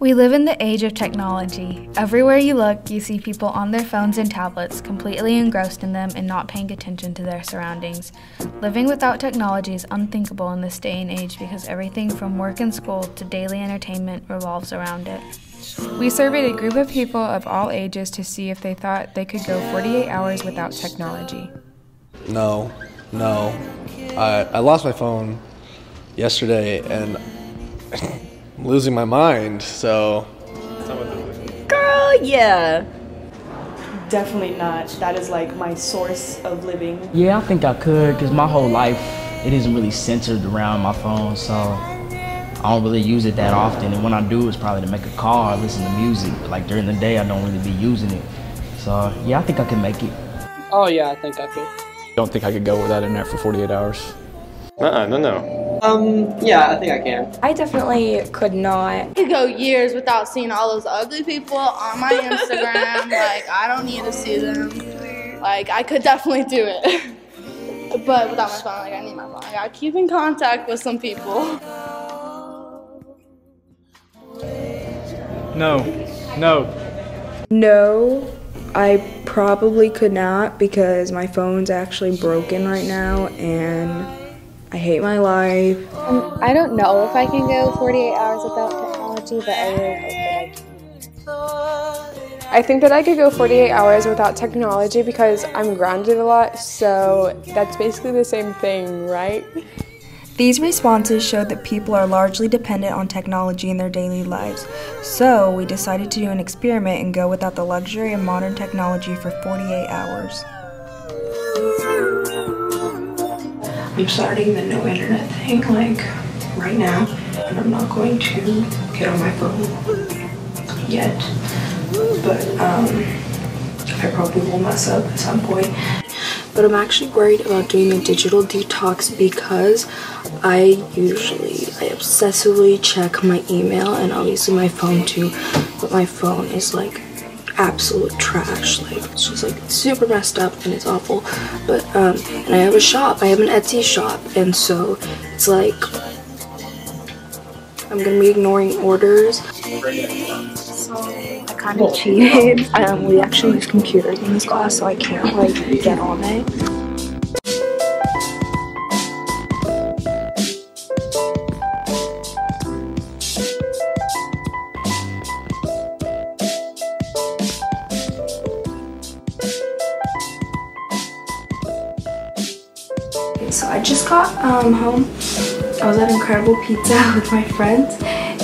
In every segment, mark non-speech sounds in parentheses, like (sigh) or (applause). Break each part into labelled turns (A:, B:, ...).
A: We live in the age of technology. Everywhere you look, you see people on their phones and tablets, completely engrossed in them and not paying attention to their surroundings. Living without technology is unthinkable in this day and age because everything from work and school to daily entertainment revolves around it.
B: We surveyed a group of people of all ages to see if they thought they could go 48 hours without technology.
C: No, no. I, I lost my phone yesterday and I'm losing my mind, so.
D: Girl, yeah.
E: Definitely not. That is like my source of living.
F: Yeah, I think I could because my whole life it isn't really centered around my phone, so I don't really use it that often. And when I do, it's probably to make a call or listen to music. But like during the day, I don't really be using it. So yeah, I think I can make it.
G: Oh yeah, I think I could.
H: Don't think I could go without internet for 48 hours.
I: Uh-uh, no, no.
G: Um, yeah, I think I can.
J: I definitely could not.
K: I could go years without seeing all those ugly people on my (laughs) Instagram. like, I don't need to see them. Like, I could definitely do it. (laughs) but without my phone, like, I need my phone. I gotta keep in contact with some people. (laughs)
H: No. No.
J: No, I probably could not because my phone's actually broken right now and I hate my life.
L: Um, I don't know if I can go 48 hours without technology, but I really hope that I
B: can. I think that I could go 48 hours without technology because I'm grounded a lot, so that's basically the same thing, right?
A: These responses showed that people are largely dependent on technology in their daily lives. So, we decided to do an experiment and go without the luxury of modern technology for 48 hours.
M: I'm starting the no internet thing like right now, and I'm not going to get on my phone yet, but um, I probably will mess up at some point. But I'm actually worried about doing a digital detox because I usually, I obsessively check my email and obviously my phone too, but my phone is like absolute trash. Like it's just like super messed up and it's awful. But um and I have a shop. I have an Etsy shop and so it's like I'm gonna be ignoring orders.
L: So I kind of cheated. Um, we actually use computers in this class, so I can't like get on it.
M: I just got um, home. I was at Incredible Pizza (laughs) with my friends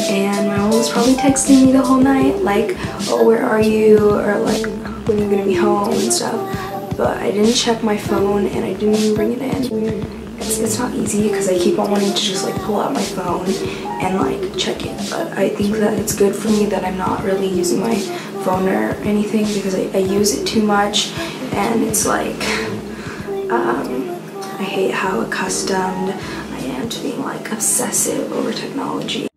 M: and my mom was probably texting me the whole night like, oh, where are you? Or like, when are you gonna be home and stuff. But I didn't check my phone and I didn't even bring it in. It's, it's not easy because I keep on wanting to just like pull out my phone and like check it. But I think that it's good for me that I'm not really using my phone or anything because I, I use it too much and it's like, um, hate how accustomed I am to being like obsessive over technology.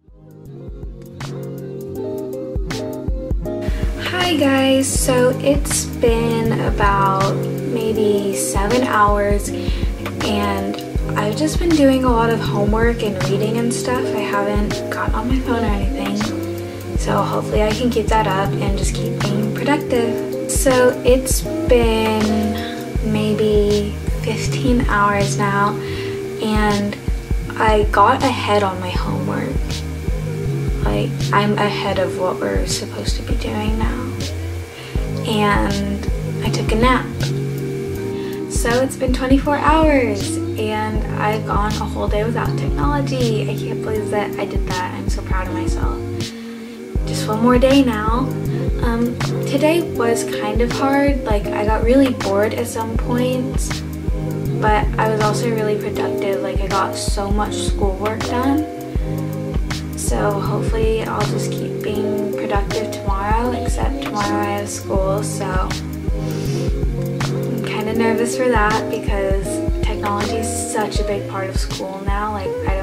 N: Hi guys, so it's been about maybe seven hours and I've just been doing a lot of homework and reading and stuff. I haven't gotten on my phone or anything. So hopefully I can keep that up and just keep being productive. So it's been maybe 15 hours now and I got ahead on my homework. Like I'm ahead of what we're supposed to be doing now. And I took a nap. So it's been 24 hours and I've gone a whole day without technology. I can't believe that I did that. I'm so proud of myself. Just one more day now. Um, today was kind of hard. Like I got really bored at some points but I was also really productive. Like I got so much schoolwork done. So hopefully I'll just keep being productive tomorrow, except tomorrow I have school, so I'm kind of nervous for that because technology is such a big part of school now. Like I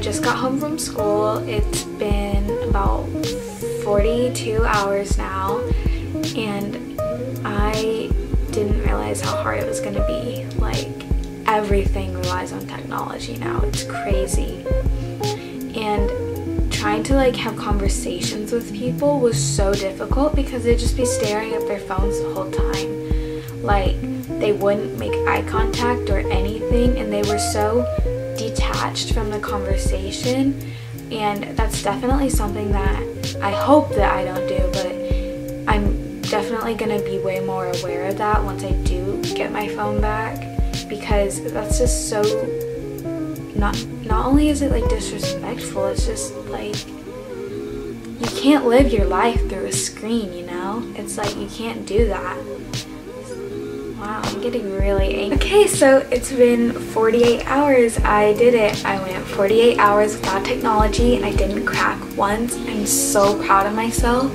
N: just got home from school. It's been about 42 hours now and I didn't realize how hard it was going to be. Like, everything relies on technology now. It's crazy. And trying to like have conversations with people was so difficult because they'd just be staring at their phones the whole time. Like, they wouldn't make eye contact or anything, and they were so detached from the conversation. And that's definitely something that I hope that I don't do, but I'm definitely gonna be way more aware of that once I do get my phone back because that's just so not not only is it like disrespectful, it's just like you can't live your life through a screen, you know? It's like you can't do that. Wow, I'm getting really angry. Okay, so it's been 48 hours. I did it. I went 48 hours without technology and I didn't crack once. I'm so proud of myself.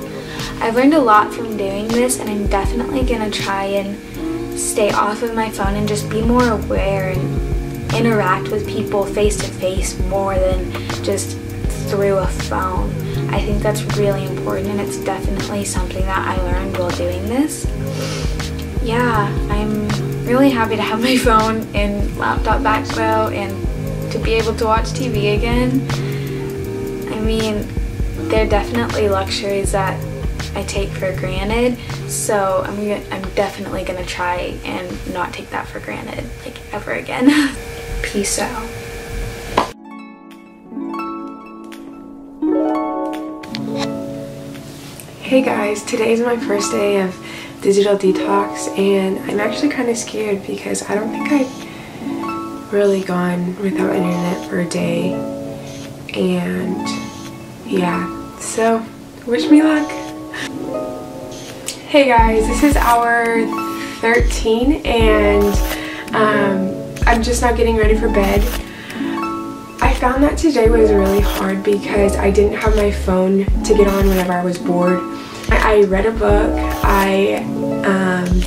N: I've learned a lot from doing this and I'm definitely gonna try and stay off of my phone and just be more aware and interact with people face to face more than just through a phone. I think that's really important and it's definitely something that I learned while doing this yeah, I'm really happy to have my (laughs) phone and laptop back though and to be able to watch TV again. I mean, they're definitely luxuries that I take for granted, so I'm, I'm definitely to try and not take that for granted, like, ever again. (laughs) Peace out.
B: Hey guys, today is my first day of digital detox and I'm actually kind of scared because I don't think I've really gone without internet for a day. And yeah so wish me luck. Hey guys this is hour 13 and um, I'm just not getting ready for bed. I found that today was really hard because I didn't have my phone to get on whenever I was bored. I read a book. I um,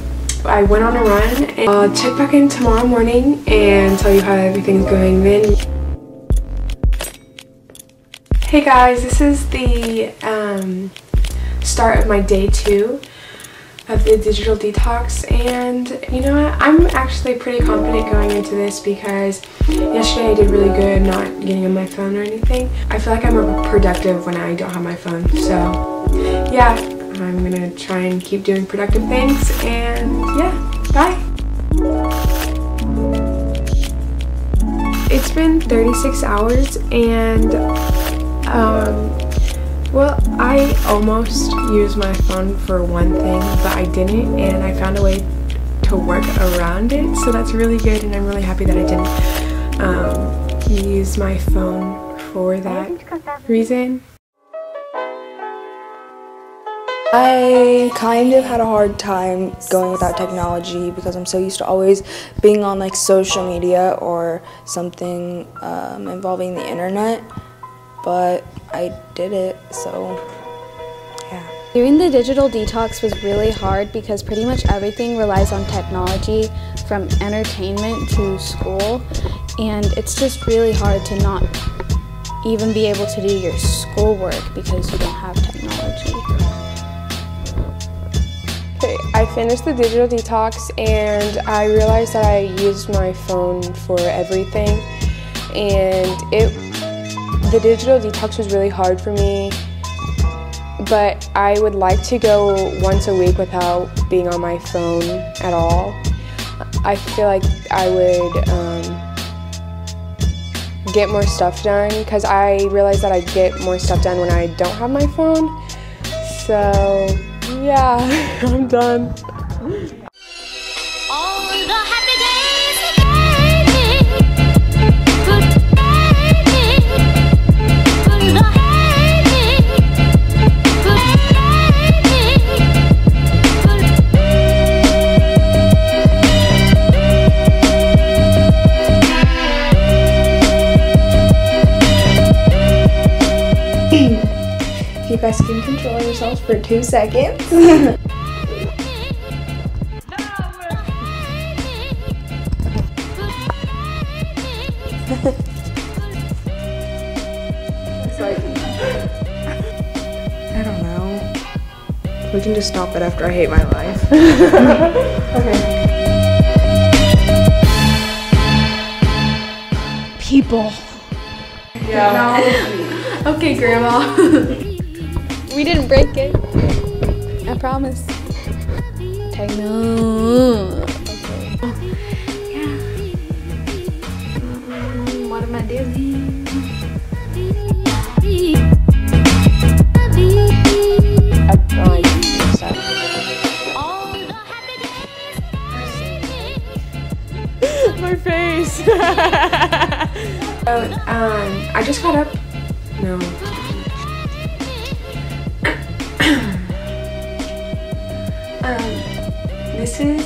B: I went on a run. And I'll check back in tomorrow morning and tell you how everything's going then. Hey guys, this is the um, start of my day two of the digital detox and you know what I'm actually pretty confident going into this because yesterday I did really good not getting on my phone or anything I feel like I'm more productive when I don't have my phone so yeah I'm gonna try and keep doing productive things and yeah, bye. It's been 36 hours and um, well, I almost used my phone for one thing, but I didn't and I found a way to work around it. So that's really good and I'm really happy that I didn't um, use my phone for that reason.
J: I kind of had a hard time going without technology because I'm so used to always being on like social media or something um, involving the internet, but I did it, so yeah.
A: Doing the digital detox was really hard because pretty much everything relies on technology from entertainment to school, and it's just really hard to not even be able to do your schoolwork because you don't have technology.
B: I finished the digital detox and I realized that I used my phone for everything and it the digital detox was really hard for me but I would like to go once a week without being on my phone at all. I feel like I would um, get more stuff done because I realize that I get more stuff done when I don't have my phone. So yeah, (laughs) I'm done.
J: You guys can control yourselves for two seconds. (laughs) I don't know.
M: We can just stop it after I hate my life. (laughs)
B: okay.
N: People.
B: Yeah. (laughs)
N: okay, Grandma.
O: We didn't break it. I promise. Techno.
N: Yeah. What am I doing?
B: My face. (laughs)
M: Oh, um, I just got up. No. Um, this is.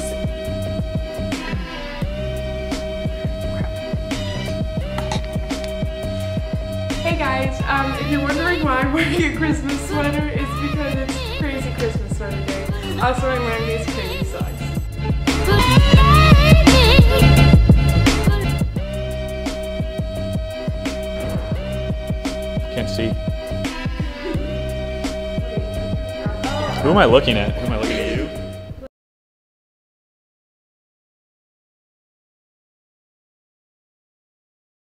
B: Hey guys, um, if you're wondering why I'm wearing a Christmas sweater, it's because it's crazy Christmas sweater day. Also, I'm wearing these crazy socks.
P: Can't see. Who am I looking at? Who am I